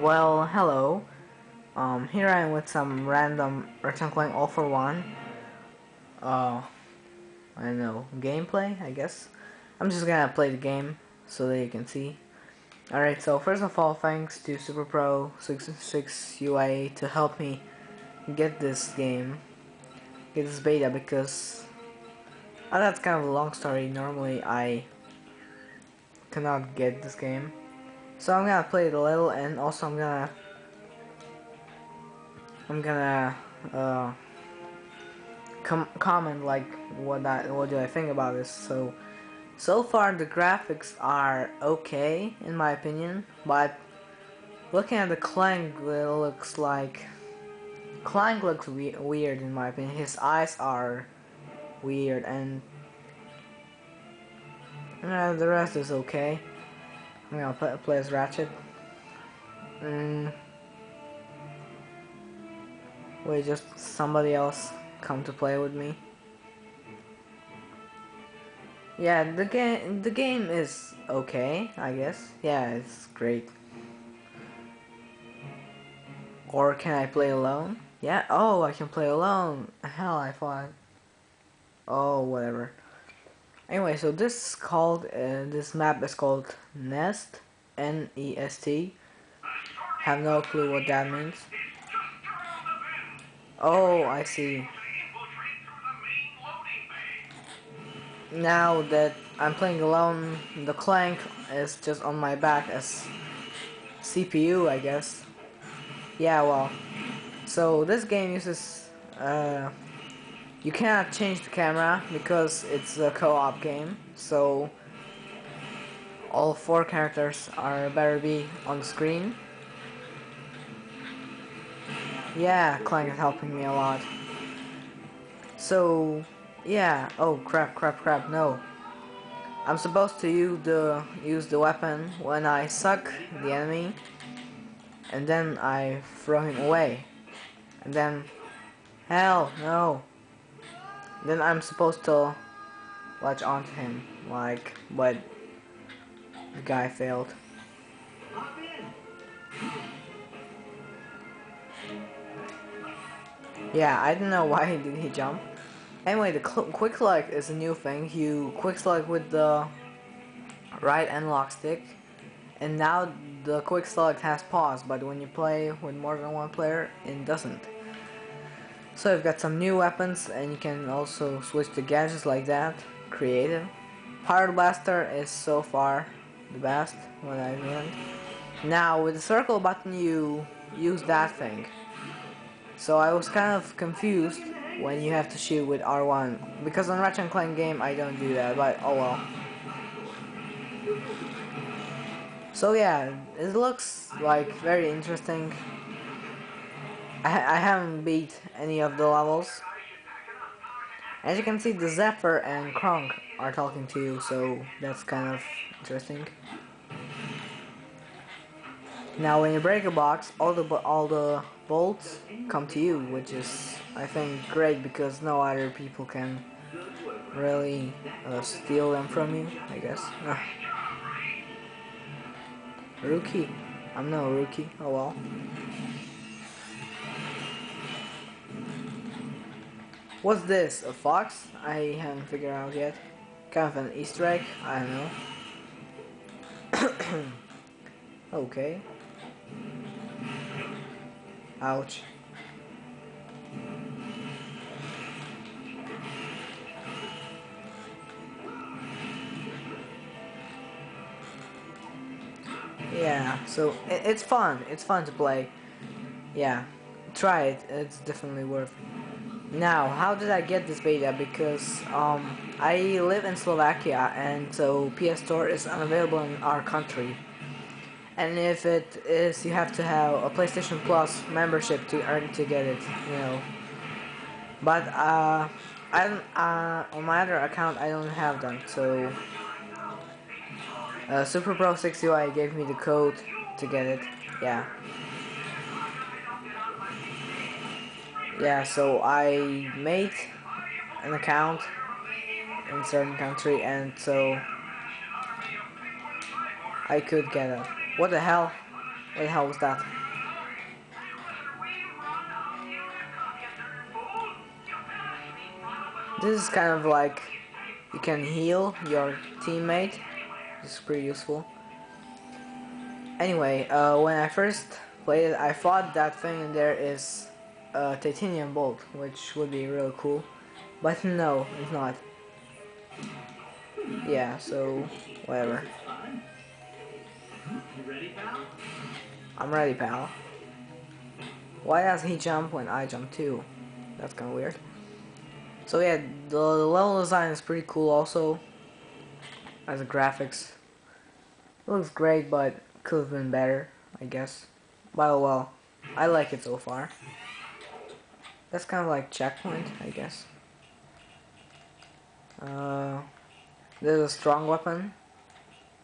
Well, hello. Um, here I am with some random Ratchet Clank All for One. Uh, I know, gameplay, I guess. I'm just gonna play the game so that you can see. Alright, so first of all, thanks to Super Pro 66 UIA to help me get this game, get this beta because uh, that's kind of a long story. Normally, I cannot get this game. So I'm gonna play it a little and also I'm gonna I'm gonna uh, com comment like what I what do I think about this. So so far the graphics are okay in my opinion, but looking at the Clank it looks like Clank looks we weird in my opinion. His eyes are weird and uh, the rest is okay. I'm gonna play, play as Ratchet. Mm. Wait, just somebody else come to play with me. Yeah, the game the game is okay, I guess. Yeah, it's great. Or can I play alone? Yeah. Oh, I can play alone. Hell, I thought. Oh, whatever. Anyway, so this is called, uh, this map is called Nest, N-E-S-T. Have no clue what that means. Oh, I see. Now that I'm playing alone, the clank is just on my back as CPU, I guess. Yeah, well. So this game uses uh, you cannot change the camera because it's a co-op game, so all four characters are better be on screen. Yeah, Clank is helping me a lot. So, yeah. Oh, crap, crap, crap, no. I'm supposed to use the, use the weapon when I suck the enemy, and then I throw him away. And then, hell, no then I'm supposed to latch onto him, like, but the guy failed. Yeah, I don't know why did he jump. Anyway, the quick select is a new thing. You quick select with the right analog stick, and now the quick select has pause, but when you play with more than one player, it doesn't. So we've got some new weapons and you can also switch to gadgets like that. Creative. Power Blaster is so far the best what I've. Now with the circle button you use that thing. So I was kind of confused when you have to shoot with R1 because on Ratchet & Clank game I don't do that but oh well. So yeah, it looks like very interesting I, haven't beat any of the levels. As you can see, the Zephyr and Cronk are talking to you, so that's kind of interesting. Now, when you break a box, all the all the bolts come to you, which is, I think, great because no other people can really uh, steal them from you. I guess. rookie. I'm no rookie. Oh well. What's this? A fox? I haven't figured out yet. Kind of an Easter egg? I don't know. okay. Ouch. Yeah, so it, it's fun. It's fun to play. Yeah, try it. It's definitely worth it. Now, how did I get this beta? Because um, I live in Slovakia, and so PS Store is unavailable in our country. And if it is, you have to have a PlayStation Plus membership to earn to get it, you know. But uh, I don't, uh, on my other account, I don't have them. So uh, Super Pro 6 UI gave me the code to get it. Yeah. Yeah so I made an account in certain country and so I could get it what the hell What the hell was that? This is kind of like you can heal your teammate. This is pretty useful. Anyway, uh, when I first played it, I thought that thing in there is a titanium bolt, which would be really cool. But no, it's not. Yeah, so whatever. I'm ready, pal. Why does he jump when I jump too? That's kind of weird. So yeah, the, the level design is pretty cool also. As a graphics. It looks great, but could have been better, I guess. But well, I like it so far. That's kind of like checkpoint, I guess. Uh, there's a strong weapon.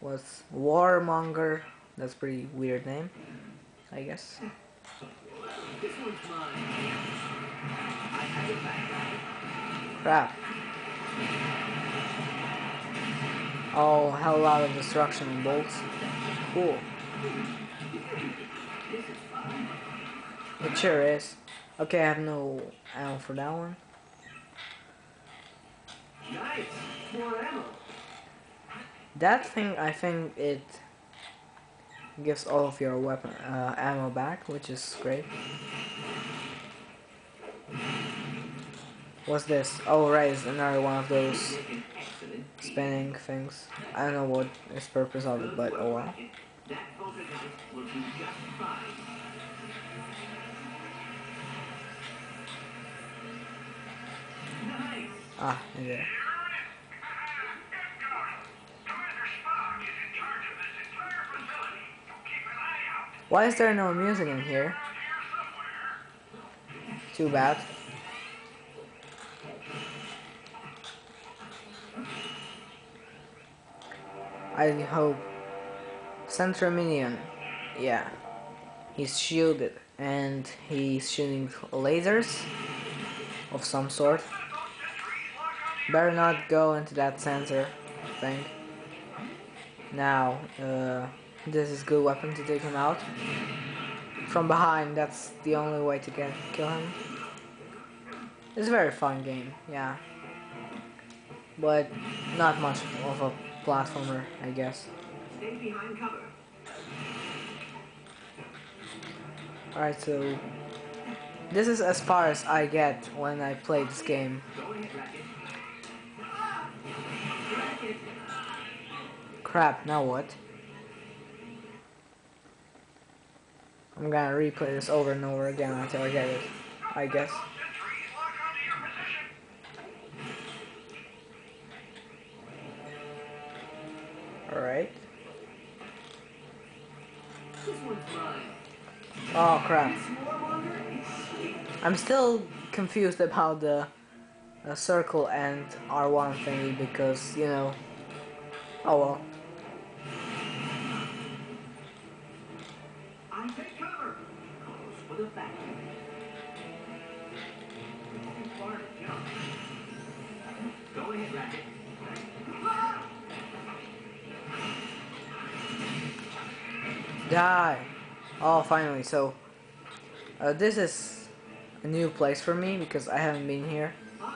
Was Warmonger. That's pretty weird name, I guess. Crap. Oh, hell a lot of destruction bolts. Cool. It sure is. Okay, I have no ammo for that one. Nice. More ammo. That thing, I think it gives all of your weapon uh, ammo back, which is great. What's this? Oh, right, it's another one of those spinning things. I don't know what is purpose of it, but oh well. Ah, yeah. Why is there no music in here? Too bad. I hope. Central Minion. Yeah. He's shielded and he's shooting lasers of some sort. Better not go into that sensor thing. Now, uh, this is good weapon to take him out. From behind, that's the only way to get kill him. It's a very fun game, yeah. But not much of a platformer, I guess. Stay behind cover. Alright, so this is as far as I get when I play this game. Crap, now what? I'm gonna replay this over and over again until I get it, I guess. Alright. Oh crap. I'm still confused about the uh, circle and R1 thingy because, you know, oh well. Die! Oh, finally. So, uh, this is a new place for me because I haven't been here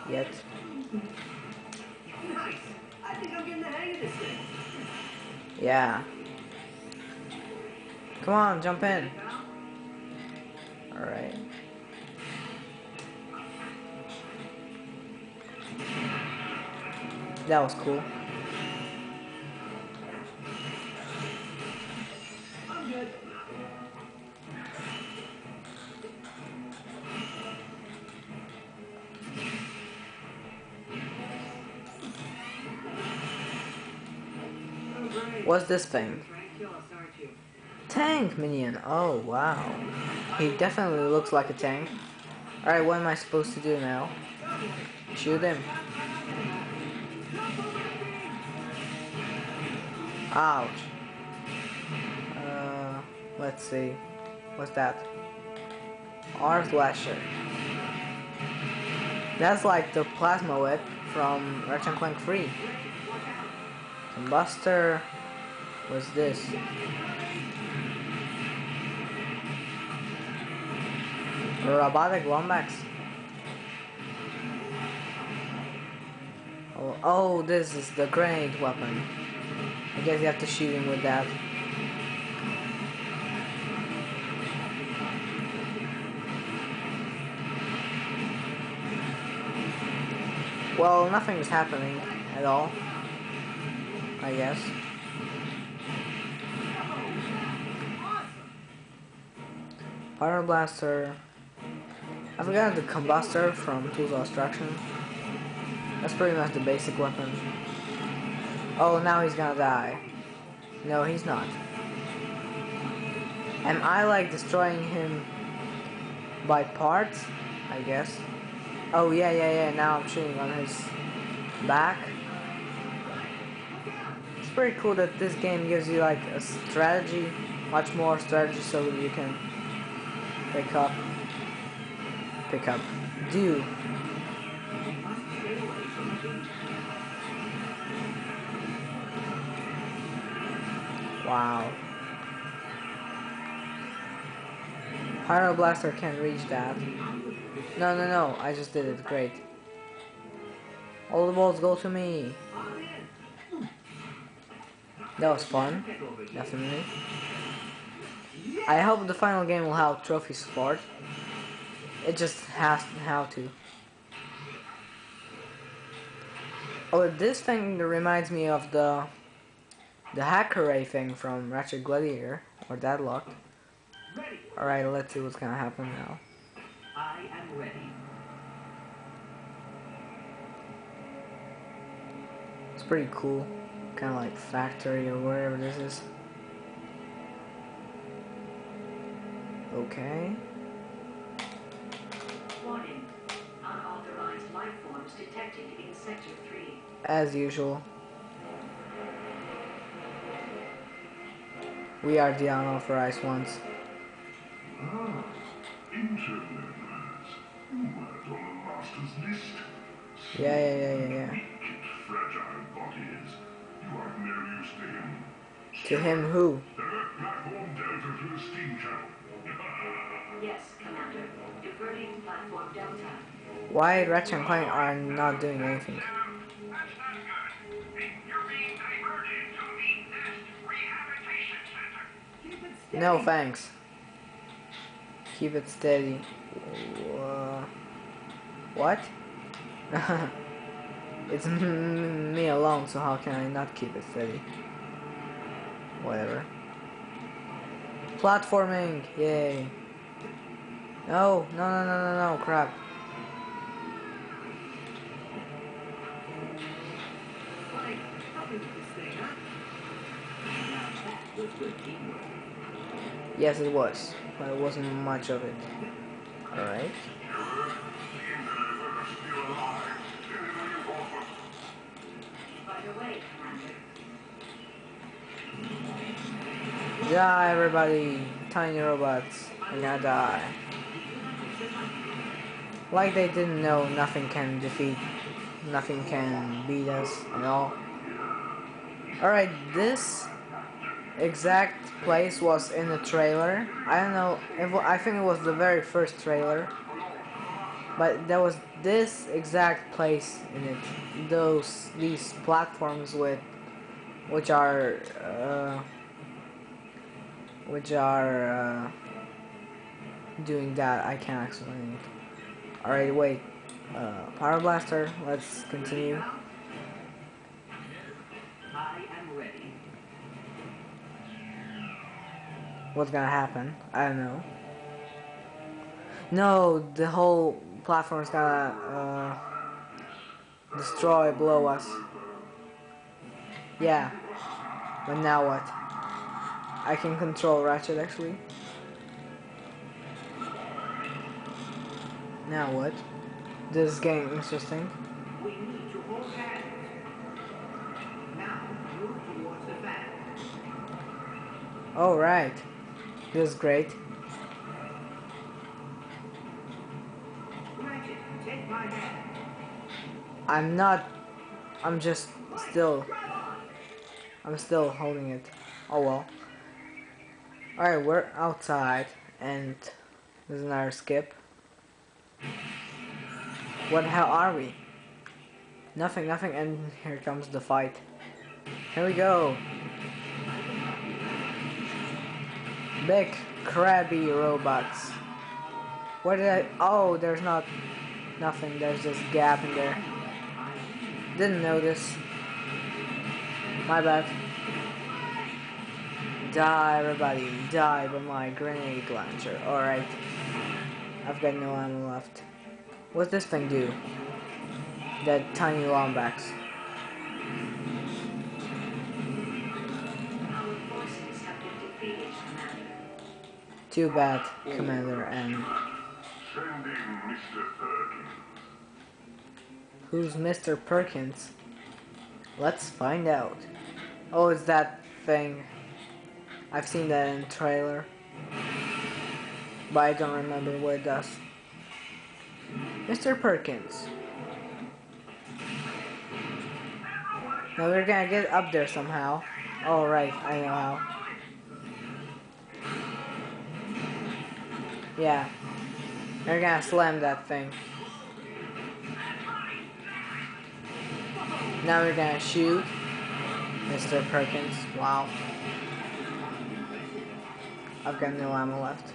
yet. Yeah. Come on, jump in. Alright. That was cool. What's this thing? Tank minion. Oh, wow. He definitely looks like a tank. Alright, what am I supposed to do now? Shoot him. Ouch. Uh, let's see. What's that? Arc Lasher. That's like the plasma whip from Ratchet Clank 3. Buster. What's this? Robotic Lombax. Oh, oh, this is the grenade weapon. I guess you have to shoot him with that. Well, nothing is happening at all. I guess. Fire Blaster. I forgot the Combuster from Tools of Destruction. That's pretty much the basic weapon. Oh, now he's gonna die. No, he's not. Am I like destroying him by parts? I guess. Oh, yeah, yeah, yeah. Now I'm shooting on his back. It's pretty cool that this game gives you like a strategy, much more strategy so you can pick up, pick up, do. Wow. Pyro Blaster can't reach that. No, no, no, I just did it, great. All the balls go to me. That was fun, definitely. I hope the final game will have trophy support. It just has how to. Oh, this thing reminds me of the the hacker ray thing from Ratchet Gladiator or Deadlocked. Alright, let's see what's gonna happen now. I am ready. It's pretty cool. Kinda like factory or whatever this is. Okay. Warning. Unauthorized life forms detected in Sector 3. As usual. We are the unauthorized ones. Ah, interlopers. You weren't on the master's list. Yeah, yeah, yeah, yeah, yeah. Wicked, fragile bodies. You are of no use to him. Who? Divert platform Delta through the steam channel. Yes, Commander. Diverting platform Delta. Why Ratchet and Clank are not doing anything? No thanks. Keep it steady. Wha- What? it's m- me alone, so how can I not keep it steady? Whatever. Platforming! Yay! No, no, no, no, no, no, crap. Like, Yes, it was, but it wasn't much of it. Alright. By the way, Commander, Die, everybody! Tiny robots. You're gonna die. Like they didn't know nothing can defeat, nothing can beat us at all. Alright, this exact place was in the trailer. I don't know, I think it was the very first trailer. But there was this exact place in it. Those, these platforms with, which are, uh, which are uh, doing that. I can't explain it. Alright, wait. Uh, Power Blaster, let's continue. What's gonna happen? I don't know. No, the whole platform's gonna uh, destroy, blow us. Yeah. But now what? I can control Ratchet actually. Now what? This is getting interesting. We need to hold hands. Now, move towards the fan. All This is great. I'm not. I'm just still. I'm still holding it. Oh well. Alright, we're outside, and there's another skip. What the hell are we? Nothing, nothing, and here comes the fight. Here we go. Big crabby robots. What did I? Oh, there's not nothing. There's just gap in there. Didn't notice. My bad. Die, everybody. Die with my grenade launcher. Alright. I've got no ammo left. What's this thing do? That tiny lombax. Too bad, Commander. Perkins. who's Mr. Perkins? Let's find out. Oh, it's that thing. I've seen that in the trailer. But I don't remember what it does. Mr. Perkins. Now we're gonna get up there somehow. Oh, I know how. Yeah. We're gonna slam that thing. Now we're gonna shoot Mr. Perkins. Wow. I've got no ammo left.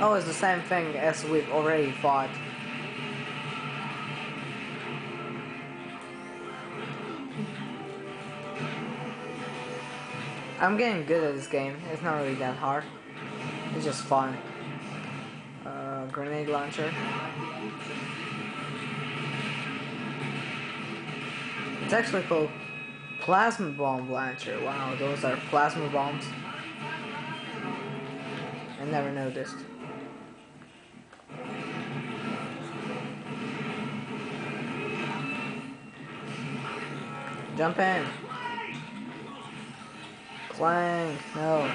Oh, it's the same thing as we've already fought. I'm getting good at this game. It's not really that hard. It's just fun. Uh, grenade launcher. It's actually called plasma bomb launcher. Wow, those are plasma bombs. I never noticed. Jump in. Clank, no.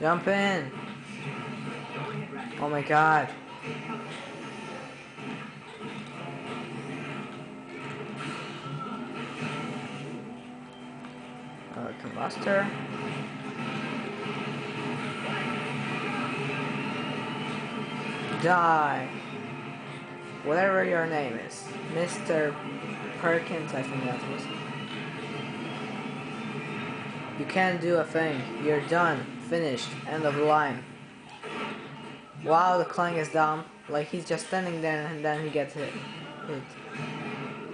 Jump in. Oh my god. Uh, combuster. Die. Whatever your name is. Mr. Perkins, I think that was. You can't do a thing. You're done. Finished. End of the line. Wow, the clank is dumb. Like he's just standing there and then he gets hit. hit.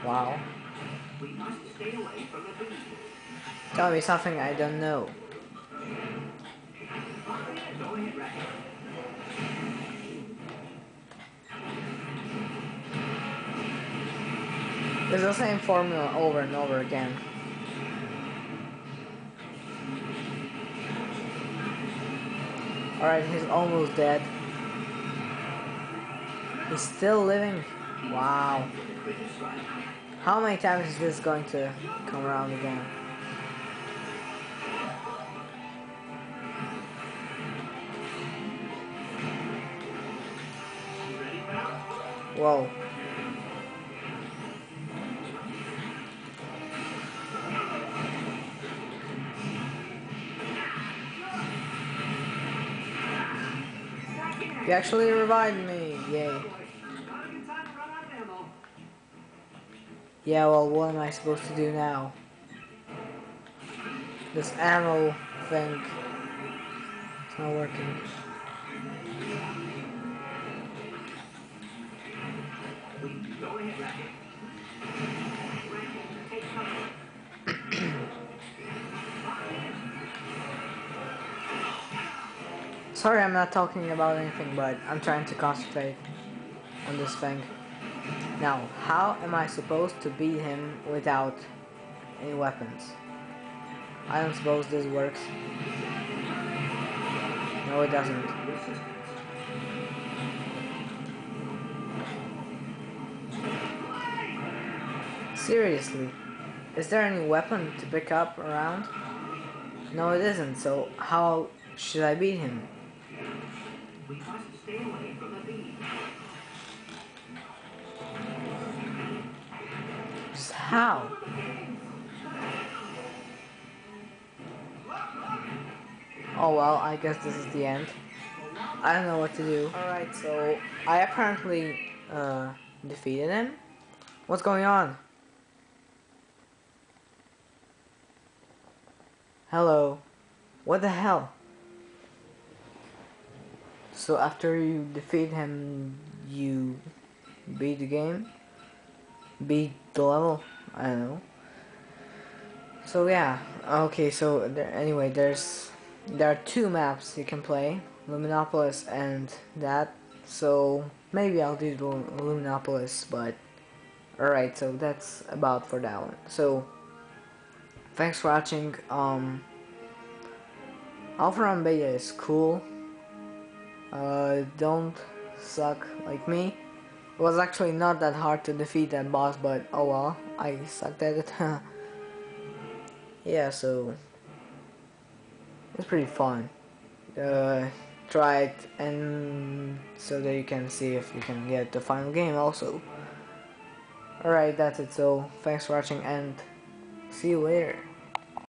Wow. We must stay away from the beast. Tell me something I don't know. Go ahead, Ratchet. It's the same formula over and over again. Alright, he's almost dead. He's still living. Wow. How many times is this going to come around again? Whoa. You actually revived me. Yay. Yeah, well, what am I supposed to do now? This ammo thing. It's not working. Sorry, I'm not talking about anything, but I'm trying to concentrate on this thing. Now, how am I supposed to beat him without any weapons? I don't suppose this works. No, it doesn't. Seriously, is there any weapon to pick up around? No, it isn't, so how should I beat him? How? Oh well, I guess this is the end. I don't know what to do. Alright, so I apparently uh, defeated him. What's going on? Hello. What the hell? So after you defeat him, you beat the game? Beat the level? I don't know. So yeah, okay, so there, anyway, there's there are two maps you can play, Luminopolis and that. So maybe I'll do the Luminopolis, but alright, so that's about for that one. So thanks for watching. Um, Alpha and Beta is cool. Uh, don't suck like me. It was actually not that hard to defeat that boss, but oh well, I sucked at it. yeah, so it's pretty fun. Uh, try it and so that you can see if you can get the final game also. Alright, that's it. So thanks for watching and see you later.